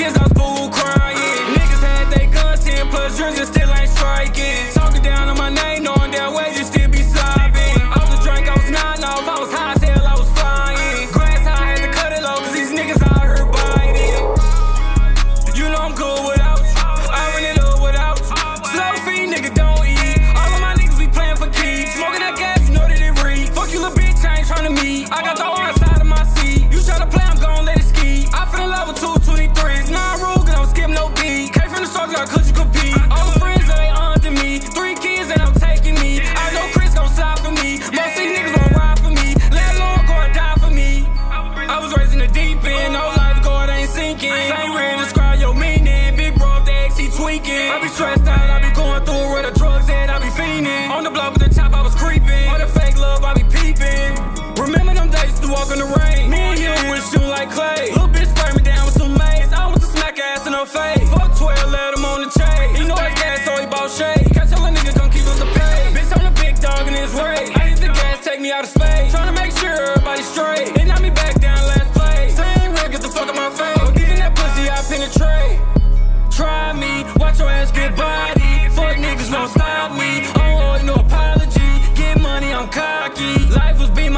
kids out school crying. Niggas had they guns, 10 plus drinks, and still I'm cocky. Life was being